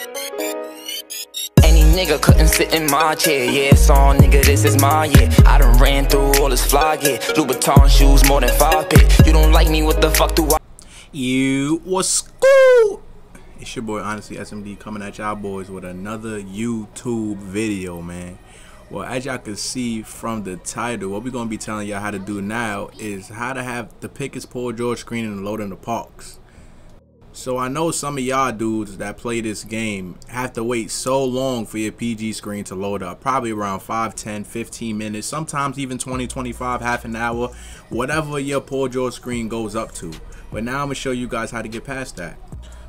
Any nigga couldn't sit in my chair. Yeah, song nigga, this is my year. I done ran through all this fly gear. Louboutin shoes, more than five pit. You don't like me, what the fuck do I? You what's cool? It's your boy Honestly SMD coming at y'all boys with another YouTube video, man. Well, as y'all can see from the title, what we're gonna be telling y'all how to do now is how to have the pickets Paul George screen and load in the parks. So I know some of y'all dudes that play this game have to wait so long for your PG screen to load up. Probably around 5, 10, 15 minutes, sometimes even 20, 25, half an hour, whatever your Paul George screen goes up to. But now I'm going to show you guys how to get past that.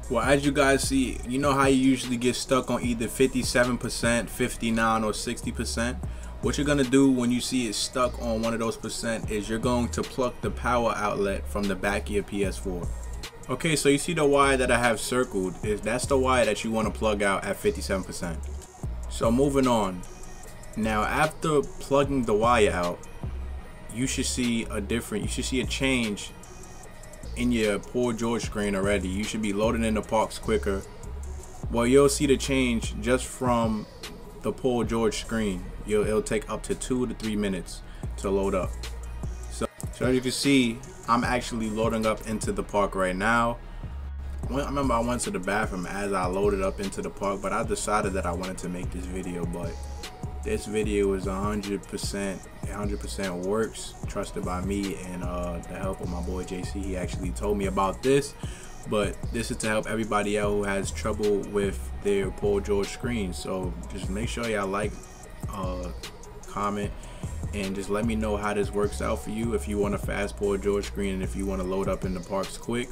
Well, as you guys see, you know how you usually get stuck on either 57%, 59 or 60%? What you're to do when you see it stuck on one of those percent is you're going to pluck the power outlet from the back of your PS4. Okay, so you see the wire that I have circled is that's the wire that you want to plug out at 57%. So moving on. Now after plugging the wire out, you should see a different, you should see a change in your Paul George screen already. You should be loading in the parks quicker. Well, you'll see the change just from the Paul George screen. You'll, it'll take up to two to three minutes to load up. So, so as you can see, I'm actually loading up into the park right now. I remember I went to the bathroom as I loaded up into the park, but I decided that I wanted to make this video, but this video is 100% 100% works trusted by me and uh, the help of my boy JC he actually told me about this but this is to help everybody out who has trouble with their Paul George screen so just make sure y'all like uh, comment and just let me know how this works out for you. If you want to fast Paul George screen and if you want to load up in the parks quick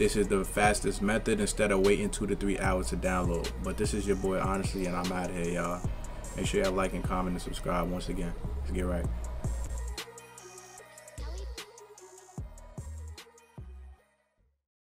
this is the fastest method instead of waiting two to three hours to download. But this is your boy honestly and i'm out here y'all. Make sure y'all like and comment and subscribe once again. Let's get right